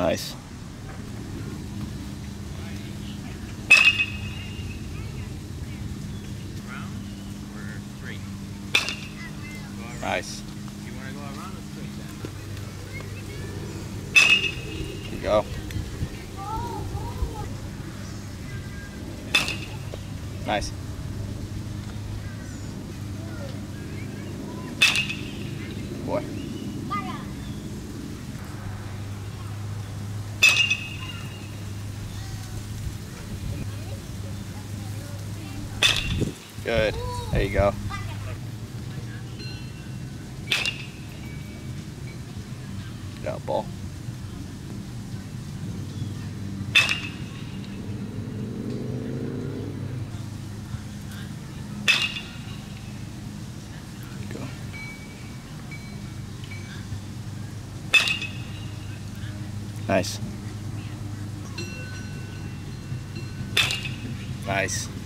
Nice. Nice. You want to go around or straight then? There you go. Nice. Boy. Good. There you go. Good out, ball. Nice. Nice.